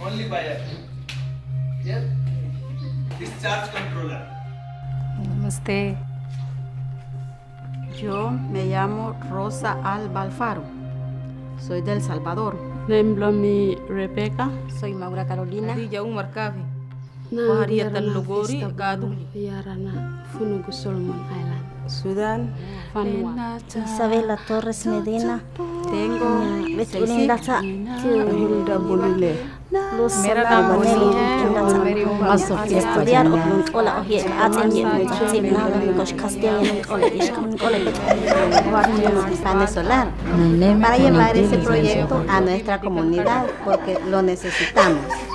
Only by a yes. Discharge controller. Namaste. Yo me llamo Rosa Alba Alfaro. Soy del Salvador. Nemblomi Rebecca. Soy Maura Carolina. Khadija Umar Kavi. Na Wahariya biyarana Tallugori, Vista Kaduli. Biyarana Funugu Solomon Island. Sudán. Fanwa. Isabela Torres Medina. Tengo Betunin data. Hilda Bolile. Estudiar ole paneles solar. Para llevar ese proyecto a nuestra comunidad porque lo necesitamos.